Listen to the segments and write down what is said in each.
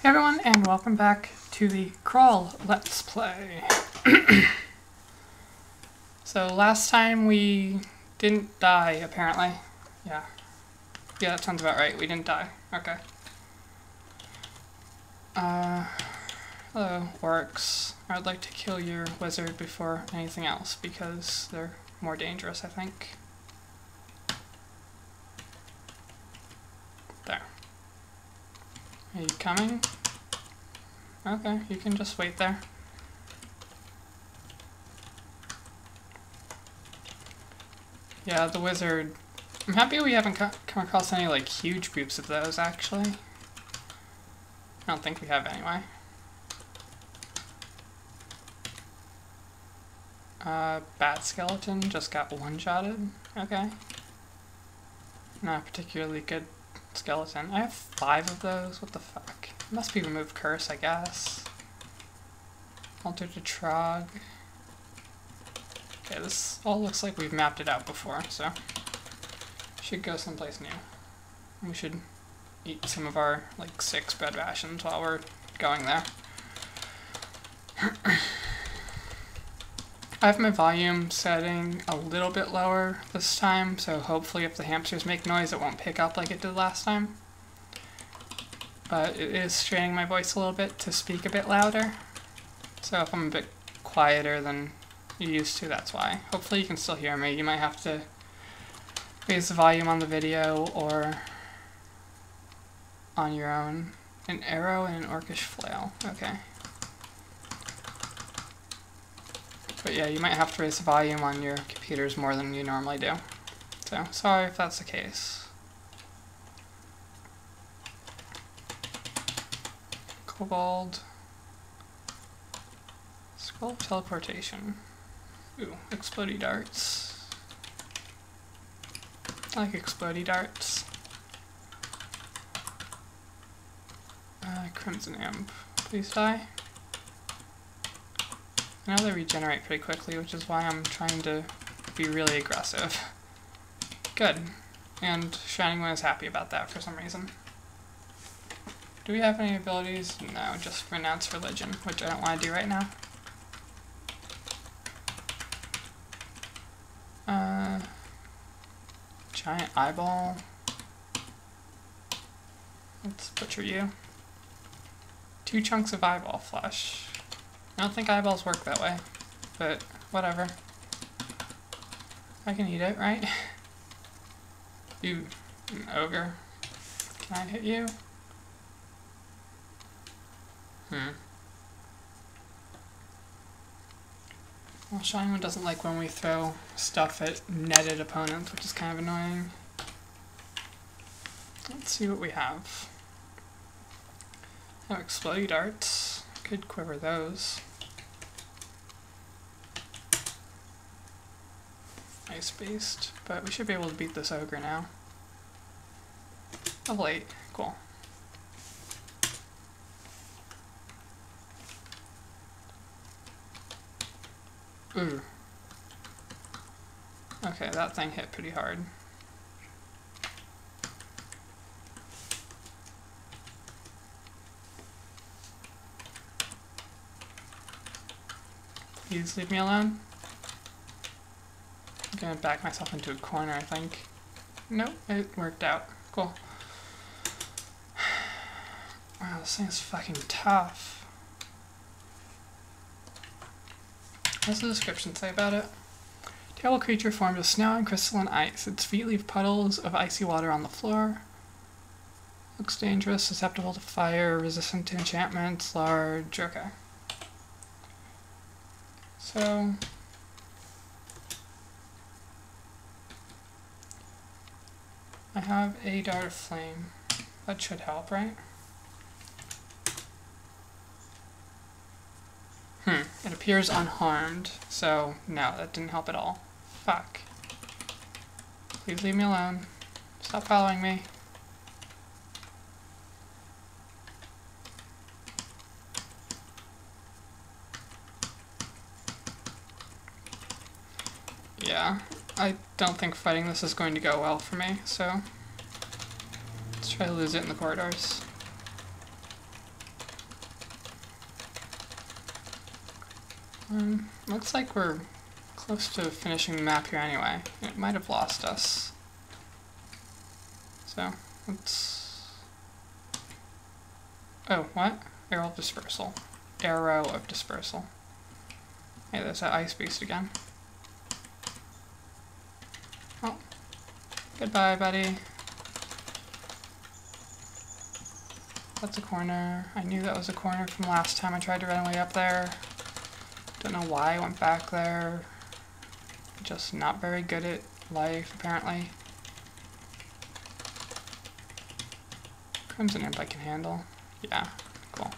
Hey everyone, and welcome back to the Crawl Let's Play. so last time we didn't die, apparently. Yeah. Yeah, that sounds about right. We didn't die. Okay. Uh, hello, orcs. I'd like to kill your wizard before anything else, because they're more dangerous, I think. Are you coming? Okay, you can just wait there. Yeah, the wizard. I'm happy we haven't co come across any, like, huge groups of those, actually. I don't think we have anyway. Uh, bat skeleton just got one-shotted. Okay. Not particularly good skeleton. I have five of those. What the fuck? Must be remove curse, I guess. Altar to Trog. Okay, this all looks like we've mapped it out before, so should go someplace new. We should eat some of our like six bread rations while we're going there. I have my volume setting a little bit lower this time, so hopefully if the hamsters make noise it won't pick up like it did last time. But it is straining my voice a little bit to speak a bit louder. So if I'm a bit quieter than you used to, that's why. Hopefully you can still hear me. You might have to raise the volume on the video or on your own. An arrow and an orcish flail. Okay. But yeah, you might have to raise the volume on your computers more than you normally do. So, sorry if that's the case. Kobold. Scroll teleportation. Ooh, explody darts. I like explody darts. Uh, Crimson Imp. Please die. I know they regenerate pretty quickly, which is why I'm trying to be really aggressive. Good. And Shining One is happy about that for some reason. Do we have any abilities? No, just Renounce Religion, which I don't want to do right now. Uh, giant Eyeball. Let's butcher you. Two chunks of eyeball flesh. I don't think eyeballs work that way, but whatever. I can eat it, right? You, ogre. Can I hit you? Hmm. Well, Shining One doesn't like when we throw stuff at netted opponents, which is kind of annoying. Let's see what we have. Oh, explode darts. Could quiver those. Ice beast, but we should be able to beat this ogre now. Of late. Cool. Ooh. Okay, that thing hit pretty hard. Please leave me alone. Gonna back myself into a corner, I think. Nope, it worked out. Cool. Wow, this thing is fucking tough. What's the description say about it? Terrible creature formed of snow and crystalline ice. Its feet leave puddles of icy water on the floor. Looks dangerous, susceptible to fire, resistant to enchantments, large. Okay. So, I have a dart of flame. That should help, right? Hmm, it appears unharmed, so no, that didn't help at all. Fuck. Please leave me alone. Stop following me. Yeah, I don't think fighting this is going to go well for me, so let's try to lose it in the corridors. Um, looks like we're close to finishing the map here anyway. It might have lost us. So, let's... Oh, what? Arrow of dispersal. Arrow of dispersal. Hey, there's that ice beast again. Goodbye, buddy. That's a corner. I knew that was a corner from last time I tried to run away up there. Don't know why I went back there. Just not very good at life, apparently. Crimson Imp I can handle. Yeah, cool.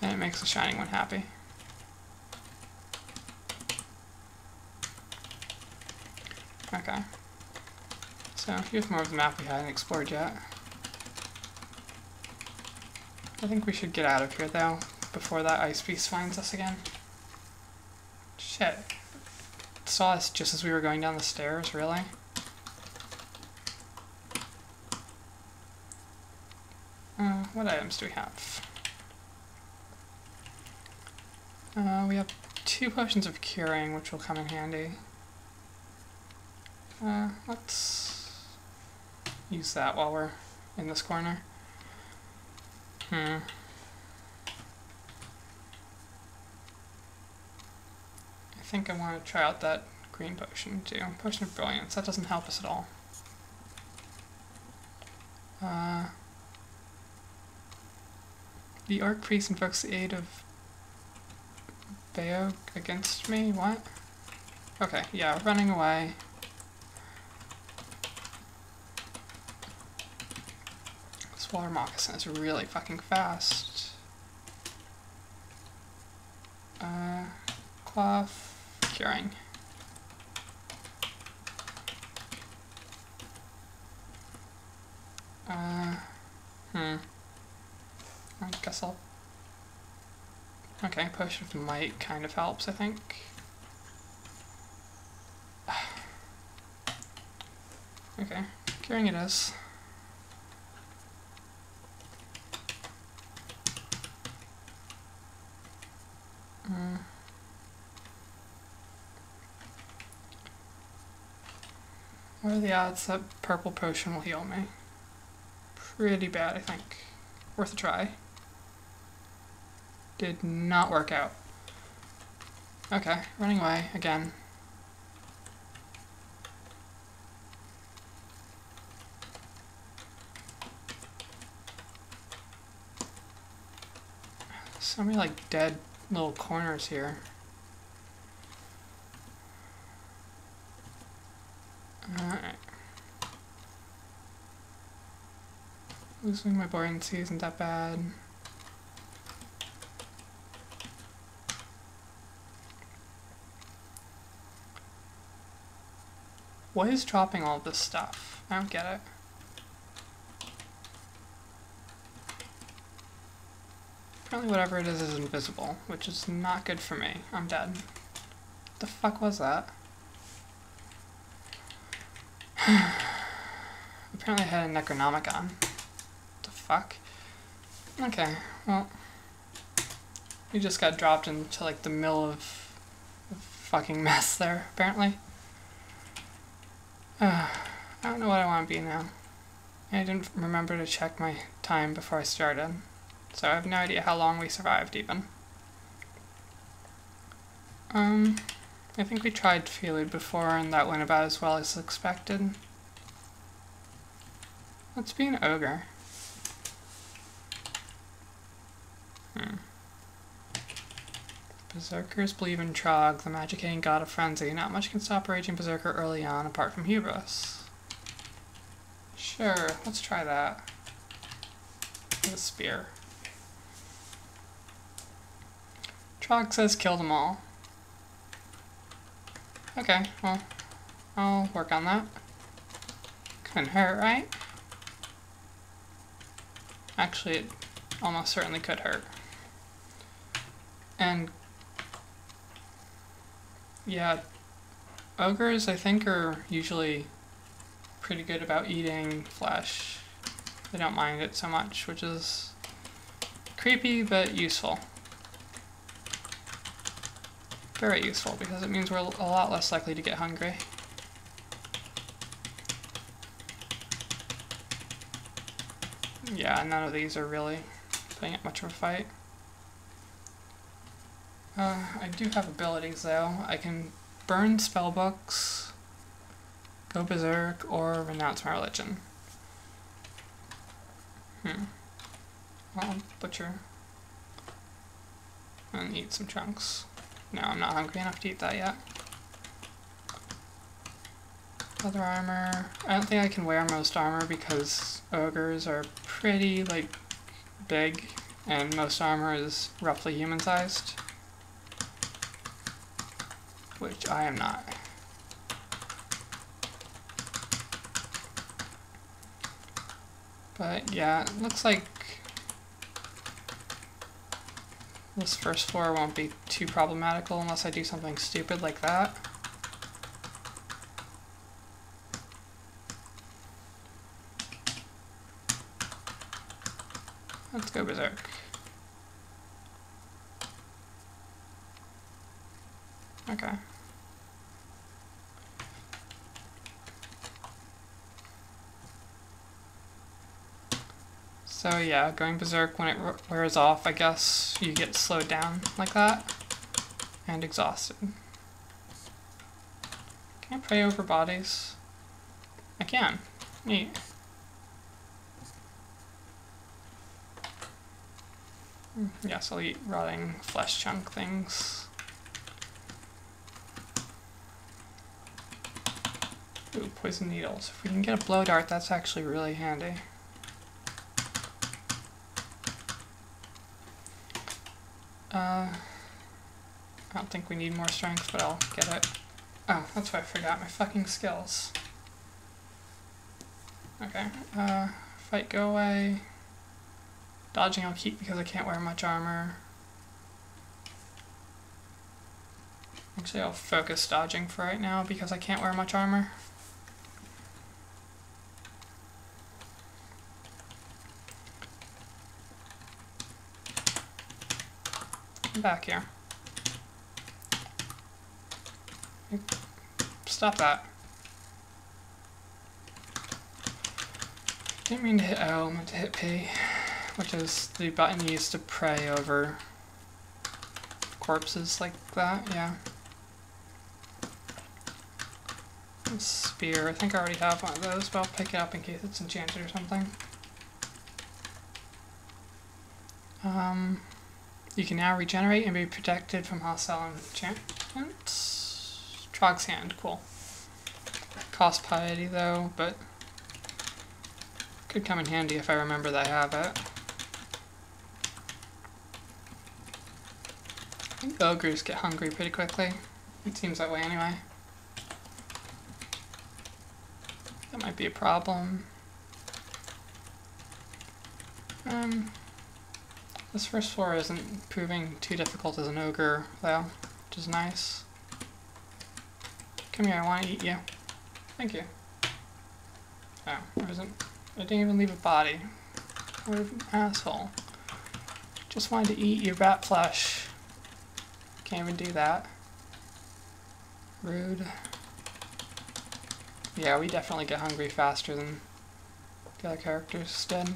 And it makes the Shining one happy. Okay. So here's more of the map we hadn't explored yet. I think we should get out of here though, before that ice beast finds us again. Shit. Saw us just as we were going down the stairs, really? Uh, what items do we have? Uh, we have two potions of curing, which will come in handy. Uh, let's use that while we're in this corner. Hmm. I think I want to try out that green potion too. Potion of Brilliance. That doesn't help us at all. Uh, the Archpriest invokes the aid of Beogh against me? What? Okay, yeah, running away. Water moccasin is really fucking fast. Uh, cloth, curing. Uh, hmm. I guess I'll... Okay, potion of might kind of helps, I think. okay, curing it is. Are the odds that purple potion will heal me? Pretty bad, I think. Worth a try. Did not work out. Okay, running away again. So many like dead little corners here. Alright. Losing my buoyancy isn't that bad. What is dropping all this stuff? I don't get it. Apparently whatever it is is invisible, which is not good for me. I'm dead. The fuck was that? Apparently I had a Necronomicon. What the fuck? Okay, well... We just got dropped into like the of, of fucking mess there, apparently. Uh, I don't know what I want to be now. I didn't remember to check my time before I started. So I have no idea how long we survived even. Um, I think we tried Felid before and that went about as well as expected. Let's be an ogre. Hmm. Berserkers believe in Trog, the magic-hating god of frenzy. Not much can stop a raging berserker early on, apart from hubris. Sure, let's try that. With a spear. Trog says kill them all. Okay, well, I'll work on that. Couldn't hurt, right? Actually, it almost certainly could hurt. And, yeah, ogres, I think, are usually pretty good about eating flesh. They don't mind it so much, which is creepy but useful. Very useful because it means we're a lot less likely to get hungry. Yeah, none of these are really putting up much of a fight. Uh, I do have abilities though. I can burn spellbooks, go berserk, or renounce my religion. Hmm. Well, butcher. And eat some chunks. No, I'm not hungry enough to eat that yet. Leather armor. I don't think I can wear most armor because ogres are pretty, like, big, and most armor is roughly human-sized. Which I am not. But yeah, it looks like this first floor won't be too problematical unless I do something stupid like that. Let's go berserk. Okay. So yeah, going berserk when it wears off, I guess you get slowed down like that and exhausted. Can I pray over bodies? I can. Neat. Hmm, yes, I'll eat rotting flesh chunk things. Ooh, poison needles. If we can get a blow dart, that's actually really handy. Uh, I don't think we need more strength, but I'll get it. Oh, that's why I forgot my fucking skills. Okay, uh, fight go away. Dodging I'll keep because I can't wear much armor. Actually, I'll focus dodging for right now because I can't wear much armor. Back here. Stop that. Didn't mean to hit I meant to hit P, which is the button used to pray over corpses like that, yeah. Spear, I think I already have one of those, but I'll pick it up in case it's enchanted or something. Um, you can now regenerate and be protected from hostile enchantments. Trog's Hand, cool. Cost piety though, but could come in handy if I remember that I have it. I think ogres get hungry pretty quickly. It seems that way anyway. That might be a problem. Um, this first floor isn't proving too difficult as an ogre, though, which is nice. Come here, I want to eat you. Thank you. Oh, there isn't... I didn't even leave a body. What an asshole. Just wanted to eat your bat flesh. Can't even do that. Rude. Yeah, we definitely get hungry faster than the other characters did.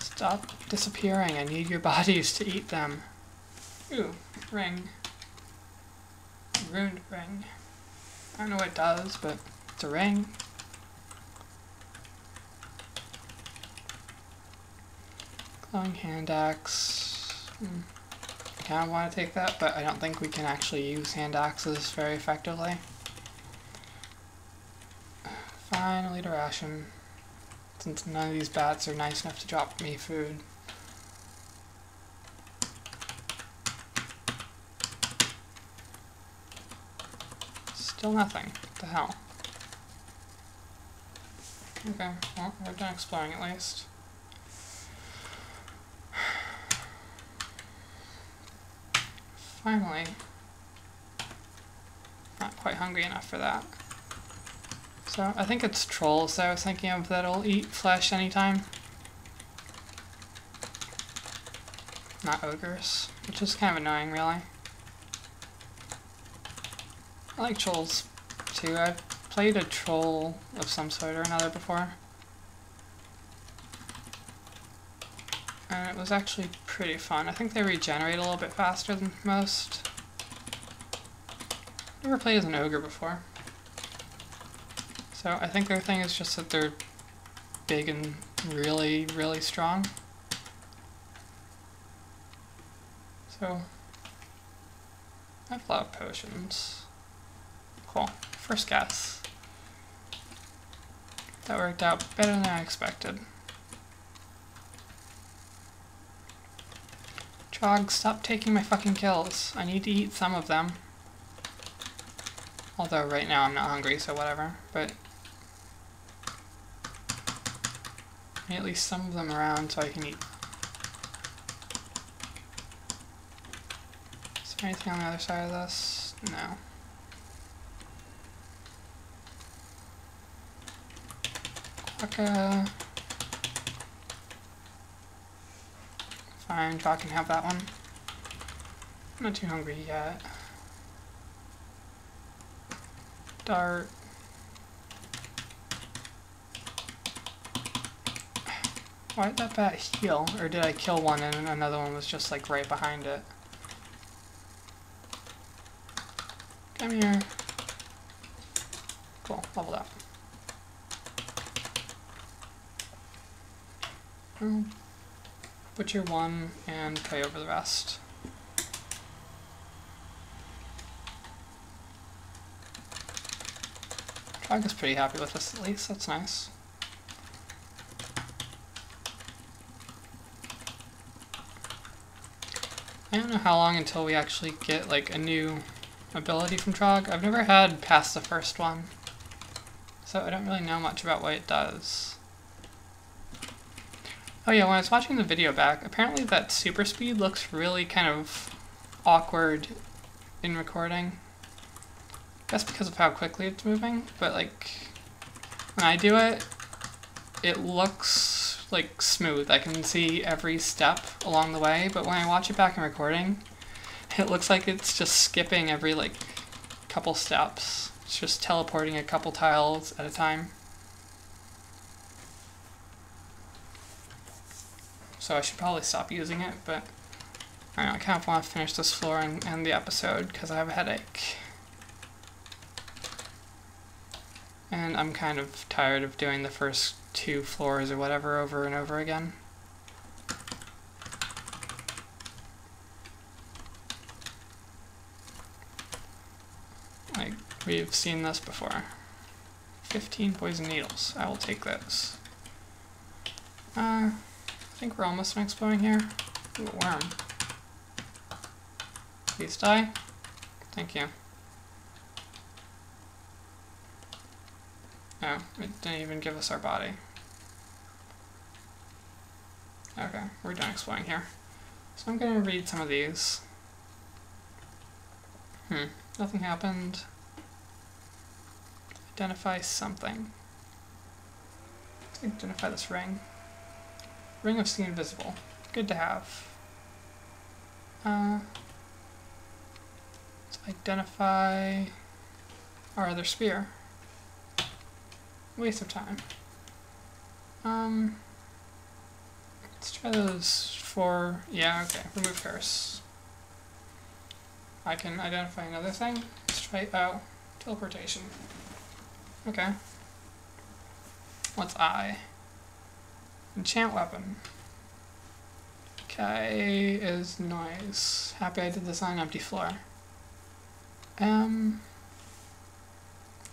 Stop disappearing. I need your bodies to eat them. Ooh, ring. Ruined ring. I don't know what it does, but it's a ring. Glowing hand axe. Hmm. I kind of want to take that, but I don't think we can actually use hand axes very effectively. Eat a ration since none of these bats are nice enough to drop me food. Still nothing. What the hell? Okay, well, we're done exploring at least. Finally. not quite hungry enough for that. So I think it's trolls that I was thinking of that'll eat flesh anytime. Not ogres, which is kind of annoying really. I like trolls too. I've played a troll of some sort or another before. And it was actually pretty fun. I think they regenerate a little bit faster than most. Never played as an ogre before. So I think their thing is just that they're big and really, really strong. So, I have a lot of potions. Cool. First guess. That worked out better than I expected. Trog, stop taking my fucking kills. I need to eat some of them. Although right now I'm not hungry, so whatever. But at least some of them around so I can eat. Is there anything on the other side of this? No. Quokka. Fine, I can have that one. I'm not too hungry yet. Dart. Why did that bat heal? Or did I kill one and another one was just like right behind it? Come here. Cool, leveled up. Um, butcher one and pray over the rest. Trog is pretty happy with this at least, that's nice. I don't know how long until we actually get like a new ability from Trog. I've never had past the first one, so I don't really know much about what it does. Oh yeah, when I was watching the video back, apparently that super speed looks really kind of awkward in recording. Guess because of how quickly it's moving, but like when I do it, it looks like smooth. I can see every step along the way, but when I watch it back in recording, it looks like it's just skipping every like couple steps. It's just teleporting a couple tiles at a time. So I should probably stop using it, but I, know, I kind of want to finish this floor and end the episode because I have a headache. And I'm kind of tired of doing the first two floors or whatever over and over again. Like, we've seen this before. 15 poison needles. I will take those. Uh, I think we're almost exploring here. Ooh, worm. Please die. Thank you. Oh, it didn't even give us our body. Okay, we're done exploring here. So I'm gonna read some of these. Hmm, nothing happened. Identify something. Identify this ring. Ring of Seeing Invisible. Good to have. Uh, let's identify our other spear. Waste of time. Um, let's try those four. Yeah, okay. Remove curse. I can identify another thing. Let's try, oh, teleportation. Okay. What's I? Enchant weapon. Okay, is noise. Happy I did this on an empty floor. Um.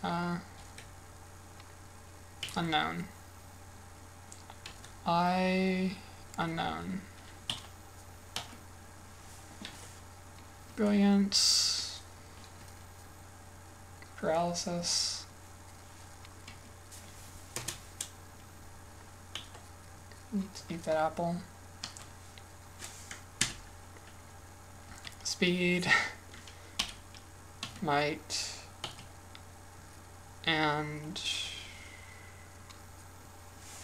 Uh. Unknown. I. Unknown. Brilliance. Paralysis. Let's eat that apple. Speed. Might. and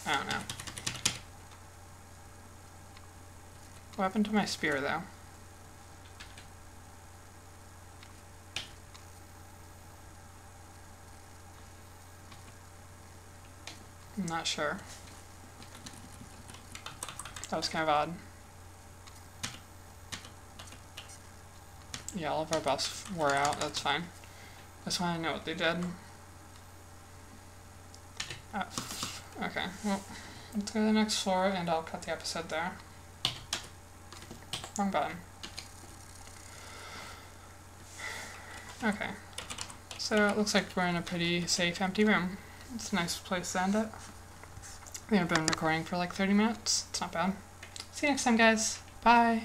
I don't know. What happened to my spear though? I'm not sure. That was kind of odd. Yeah, all of our buffs were out, that's fine. That's why I know what they did. F. Okay, well, let's go to the next floor and I'll cut the episode there. Wrong button. Okay, so it looks like we're in a pretty safe, empty room. It's a nice place to end it. I've been recording for like 30 minutes. It's not bad. See you next time, guys. Bye.